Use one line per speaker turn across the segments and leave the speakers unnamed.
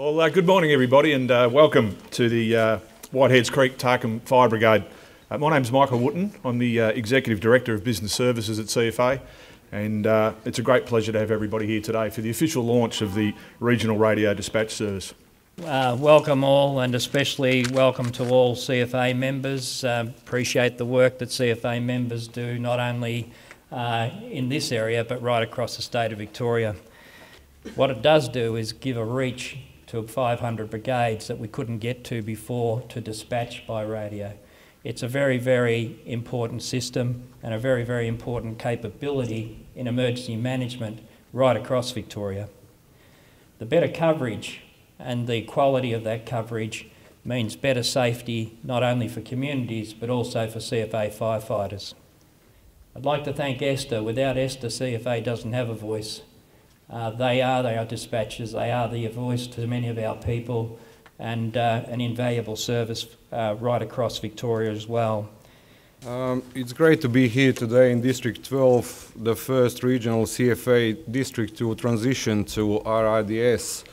Well, uh, good morning, everybody, and uh, welcome to the uh, Whiteheads Creek Tarcombe Fire Brigade. Uh, my name's Michael Wootton. I'm the uh, Executive Director of Business Services at CFA, and uh, it's a great pleasure to have everybody here today for the official launch of the Regional Radio Dispatch Service.
Welcome all, and especially welcome to all CFA members. Appreciate the work that CFA members do, not only in this area but right across the state of Victoria. What it does do is give a reach to 500 brigades that we couldn't get to before to dispatch by radio. It's a very, very important system and a very, very important capability in emergency management right across Victoria. The better coverage and the quality of that coverage means better safety not only for communities but also for CFA firefighters. I'd like to thank ESTA. Without ESTA, CFA doesn't have a voice. Uh, they are, they are dispatchers, they are the voice to many of our people and uh, an invaluable service uh, right across Victoria as well.
Um, it's great to be here today in District 12, the first regional CFA district to transition to RRDS.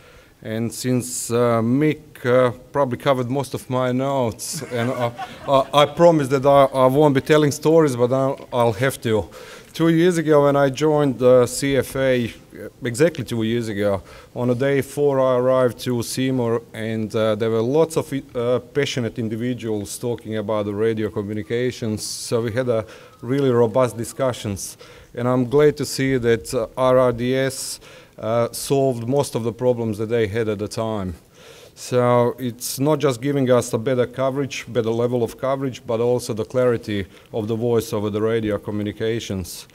And since uh, Mick uh, probably covered most of my notes, and I, I, I promise that I, I, won't be telling stories, but I'll, I'll, have to. Two years ago, when I joined the CFA, exactly two years ago, on a day four, I arrived to Seymour, and uh, there were lots of uh, passionate individuals talking about the radio communications. So we had a really robust discussions, and I'm glad to see that uh, RRDS uh, solved most of the problems that they had at the time. So it's not just giving us a better coverage, better level of coverage, but also the clarity of the voice over the radio communications.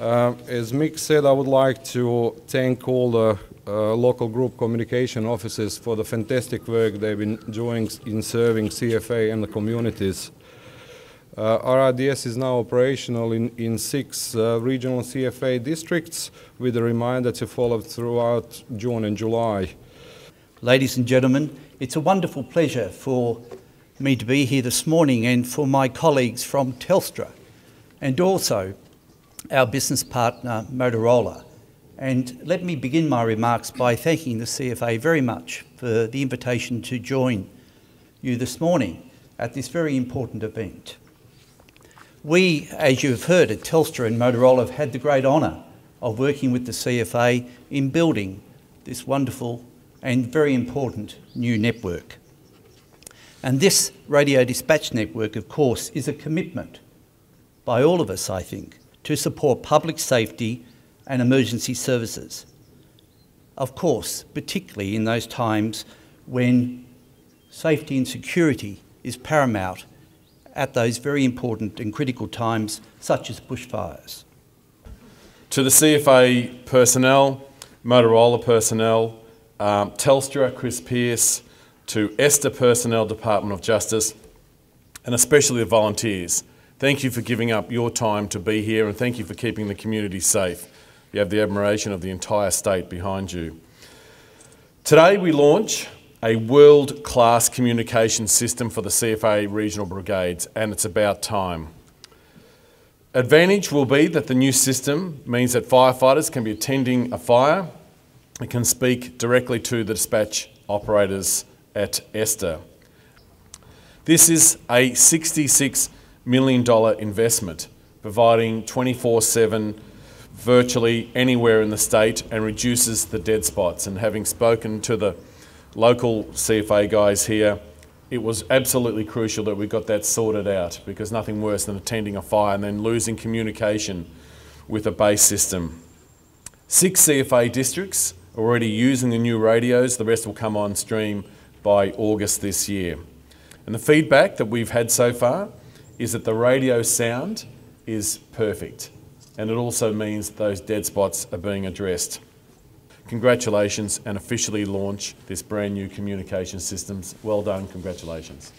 Uh, as Mick said, I would like to thank all the uh, local group communication offices for the fantastic work they've been doing in serving CFA and the communities. Uh, RRDS is now operational in, in six uh, regional CFA districts with a reminder to follow throughout June and July.
Ladies and gentlemen, it's a wonderful pleasure for me to be here this morning and for my colleagues from Telstra and also our business partner Motorola. And let me begin my remarks by thanking the CFA very much for the invitation to join you this morning at this very important event. We, as you have heard at Telstra and Motorola, have had the great honour of working with the CFA in building this wonderful and very important new network. And this radio dispatch network, of course, is a commitment by all of us, I think, to support public safety and emergency services. Of course, particularly in those times when safety and security is paramount at those very important and critical times, such as bushfires.
To the CFA personnel, Motorola personnel, um, Telstra, Chris Pearce, to ESTA personnel, Department of Justice, and especially the volunteers. Thank you for giving up your time to be here and thank you for keeping the community safe. You have the admiration of the entire state behind you. Today we launch a world-class communication system for the CFA regional brigades and it's about time. Advantage will be that the new system means that firefighters can be attending a fire can speak directly to the dispatch operators at ESTA. This is a $66 million investment, providing 24 7 virtually anywhere in the state and reduces the dead spots. And having spoken to the local CFA guys here, it was absolutely crucial that we got that sorted out because nothing worse than attending a fire and then losing communication with a base system. Six CFA districts already using the new radios, the rest will come on stream by August this year. And the feedback that we've had so far is that the radio sound is perfect and it also means those dead spots are being addressed congratulations and officially launch this brand new communication systems. Well done, congratulations.